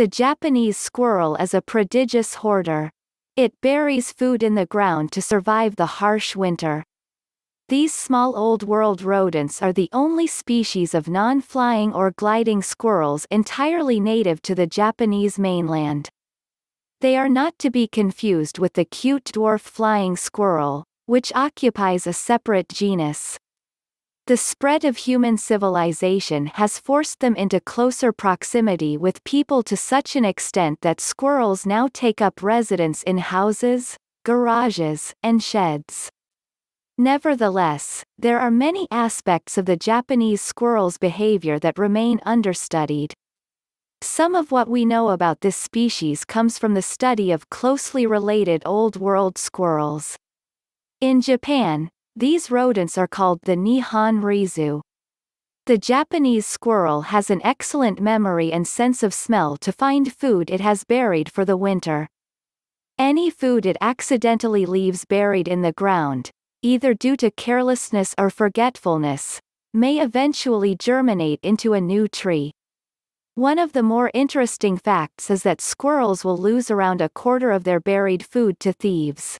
The Japanese squirrel is a prodigious hoarder. It buries food in the ground to survive the harsh winter. These small Old World rodents are the only species of non-flying or gliding squirrels entirely native to the Japanese mainland. They are not to be confused with the cute dwarf flying squirrel, which occupies a separate genus. The spread of human civilization has forced them into closer proximity with people to such an extent that squirrels now take up residence in houses, garages, and sheds. Nevertheless, there are many aspects of the Japanese squirrel's behavior that remain understudied. Some of what we know about this species comes from the study of closely related Old World squirrels. In Japan, these rodents are called the Nihon Risu. The Japanese squirrel has an excellent memory and sense of smell to find food it has buried for the winter. Any food it accidentally leaves buried in the ground, either due to carelessness or forgetfulness, may eventually germinate into a new tree. One of the more interesting facts is that squirrels will lose around a quarter of their buried food to thieves.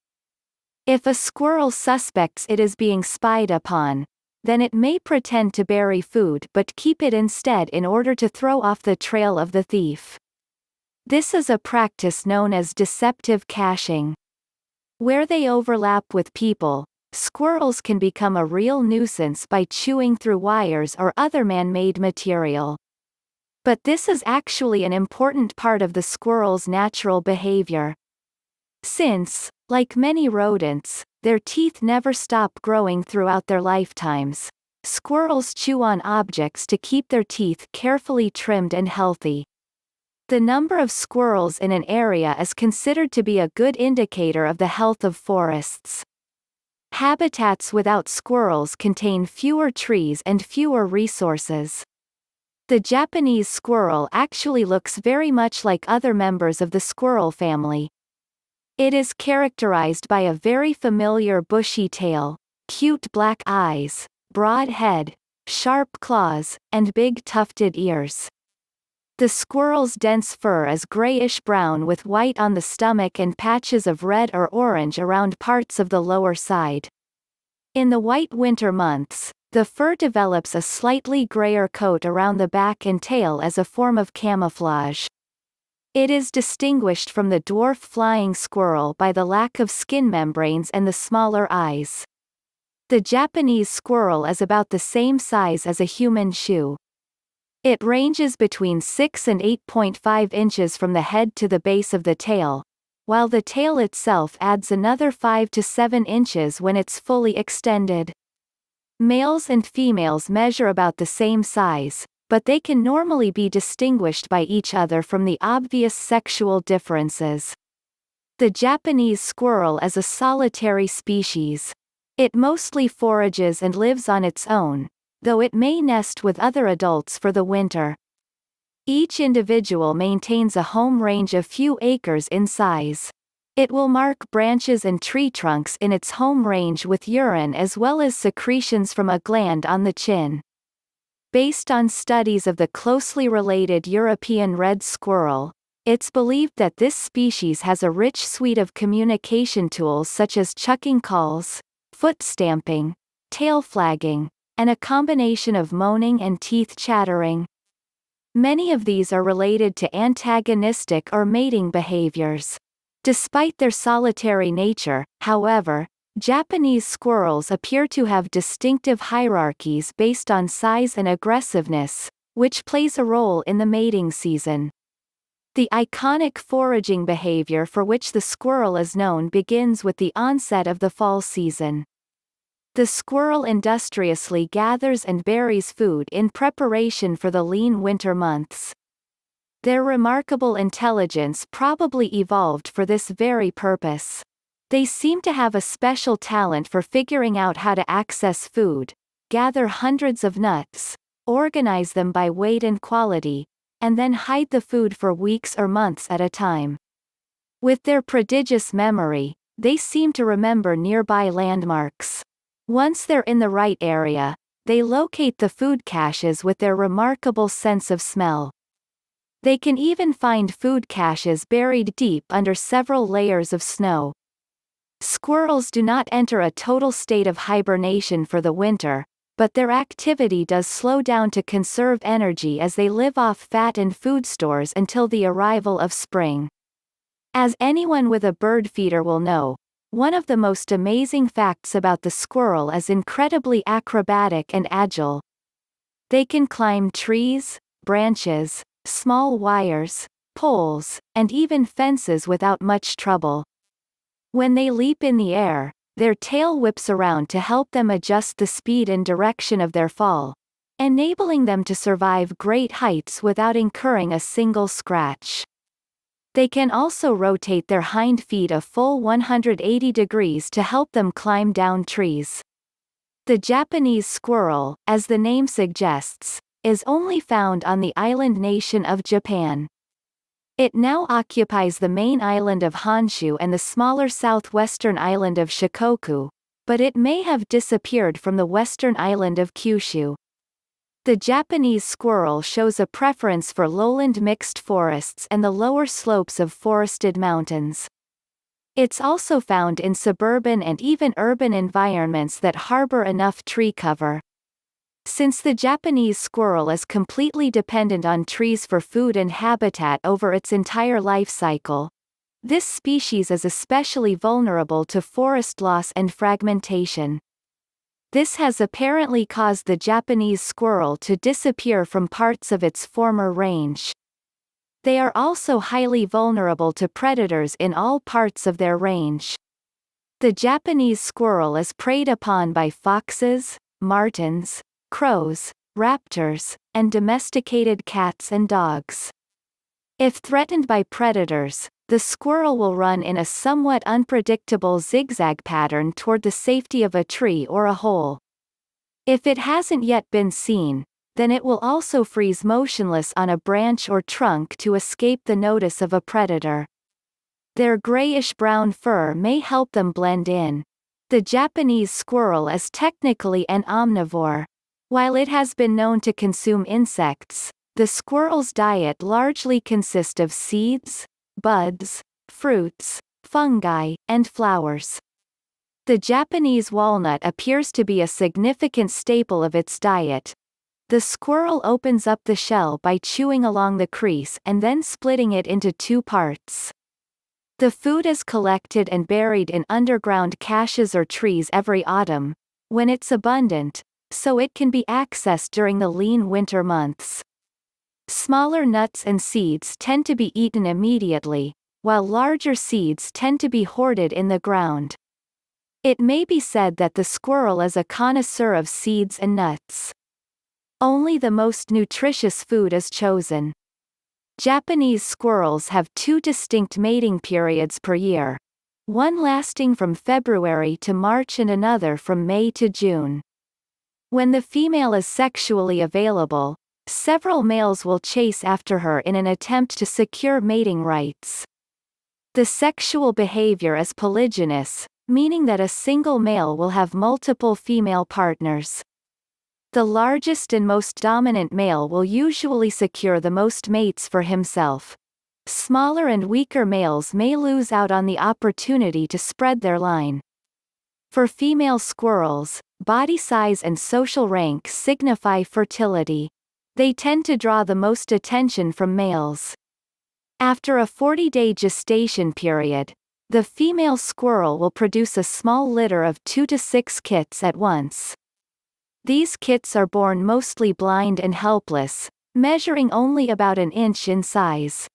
If a squirrel suspects it is being spied upon, then it may pretend to bury food but keep it instead in order to throw off the trail of the thief. This is a practice known as deceptive caching. Where they overlap with people, Squirrels can become a real nuisance by chewing through wires or other man-made material. But this is actually an important part of the squirrel's natural behavior. Since, like many rodents, their teeth never stop growing throughout their lifetimes, squirrels chew on objects to keep their teeth carefully trimmed and healthy. The number of squirrels in an area is considered to be a good indicator of the health of forests. Habitats without squirrels contain fewer trees and fewer resources. The Japanese squirrel actually looks very much like other members of the squirrel family. It is characterized by a very familiar bushy tail, cute black eyes, broad head, sharp claws, and big tufted ears. The squirrel's dense fur is grayish-brown with white on the stomach and patches of red or orange around parts of the lower side. In the white winter months, the fur develops a slightly grayer coat around the back and tail as a form of camouflage. It is distinguished from the dwarf flying squirrel by the lack of skin membranes and the smaller eyes. The Japanese squirrel is about the same size as a human shoe. It ranges between 6 and 8.5 inches from the head to the base of the tail, while the tail itself adds another 5 to 7 inches when it's fully extended. Males and females measure about the same size, but they can normally be distinguished by each other from the obvious sexual differences. The Japanese squirrel is a solitary species. It mostly forages and lives on its own, though it may nest with other adults for the winter. Each individual maintains a home range of few acres in size. It will mark branches and tree trunks in its home range with urine as well as secretions from a gland on the chin. Based on studies of the closely related European red squirrel, it's believed that this species has a rich suite of communication tools such as chucking calls, foot stamping, tail flagging, and a combination of moaning and teeth chattering. Many of these are related to antagonistic or mating behaviors. Despite their solitary nature, however, Japanese squirrels appear to have distinctive hierarchies based on size and aggressiveness, which plays a role in the mating season. The iconic foraging behavior for which the squirrel is known begins with the onset of the fall season. The squirrel industriously gathers and buries food in preparation for the lean winter months. Their remarkable intelligence probably evolved for this very purpose. They seem to have a special talent for figuring out how to access food, gather hundreds of nuts, organize them by weight and quality, and then hide the food for weeks or months at a time. With their prodigious memory, they seem to remember nearby landmarks. Once they're in the right area, they locate the food caches with their remarkable sense of smell. They can even find food caches buried deep under several layers of snow. Squirrels do not enter a total state of hibernation for the winter, but their activity does slow down to conserve energy as they live off fat and food stores until the arrival of spring. As anyone with a bird feeder will know, one of the most amazing facts about the squirrel is incredibly acrobatic and agile. They can climb trees, branches, small wires, poles, and even fences without much trouble. When they leap in the air, their tail whips around to help them adjust the speed and direction of their fall, enabling them to survive great heights without incurring a single scratch. They can also rotate their hind feet a full 180 degrees to help them climb down trees. The Japanese squirrel, as the name suggests, is only found on the island nation of Japan. It now occupies the main island of Honshu and the smaller southwestern island of Shikoku, but it may have disappeared from the western island of Kyushu. The Japanese squirrel shows a preference for lowland mixed forests and the lower slopes of forested mountains. It's also found in suburban and even urban environments that harbor enough tree cover. Since the Japanese squirrel is completely dependent on trees for food and habitat over its entire life cycle, this species is especially vulnerable to forest loss and fragmentation. This has apparently caused the Japanese squirrel to disappear from parts of its former range. They are also highly vulnerable to predators in all parts of their range. The Japanese squirrel is preyed upon by foxes, martens, crows, raptors, and domesticated cats and dogs. If threatened by predators, the squirrel will run in a somewhat unpredictable zigzag pattern toward the safety of a tree or a hole. If it hasn't yet been seen, then it will also freeze motionless on a branch or trunk to escape the notice of a predator. Their grayish-brown fur may help them blend in. The Japanese squirrel is technically an omnivore. While it has been known to consume insects, the squirrel's diet largely consists of seeds, buds, fruits, fungi, and flowers. The Japanese walnut appears to be a significant staple of its diet. The squirrel opens up the shell by chewing along the crease and then splitting it into two parts. The food is collected and buried in underground caches or trees every autumn. When it's abundant, so it can be accessed during the lean winter months. Smaller nuts and seeds tend to be eaten immediately, while larger seeds tend to be hoarded in the ground. It may be said that the squirrel is a connoisseur of seeds and nuts. Only the most nutritious food is chosen. Japanese squirrels have two distinct mating periods per year. One lasting from February to March and another from May to June. When the female is sexually available, several males will chase after her in an attempt to secure mating rights. The sexual behavior is polygynous, meaning that a single male will have multiple female partners. The largest and most dominant male will usually secure the most mates for himself. Smaller and weaker males may lose out on the opportunity to spread their line. For female squirrels, body size and social rank signify fertility. They tend to draw the most attention from males. After a 40-day gestation period, the female squirrel will produce a small litter of two to six kits at once. These kits are born mostly blind and helpless, measuring only about an inch in size.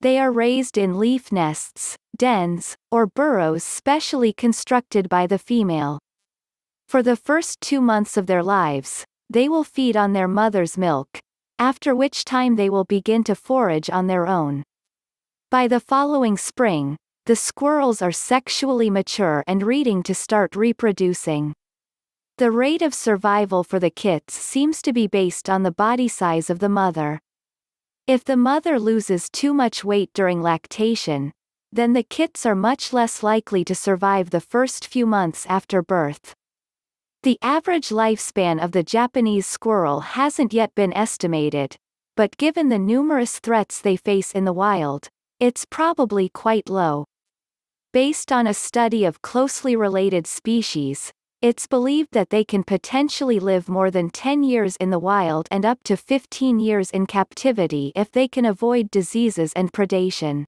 They are raised in leaf nests, dens, or burrows specially constructed by the female. For the first two months of their lives, they will feed on their mother's milk, after which time they will begin to forage on their own. By the following spring, the squirrels are sexually mature and reading to start reproducing. The rate of survival for the kits seems to be based on the body size of the mother. If the mother loses too much weight during lactation, then the kits are much less likely to survive the first few months after birth. The average lifespan of the Japanese squirrel hasn't yet been estimated, but given the numerous threats they face in the wild, it's probably quite low. Based on a study of closely related species, it's believed that they can potentially live more than 10 years in the wild and up to 15 years in captivity if they can avoid diseases and predation.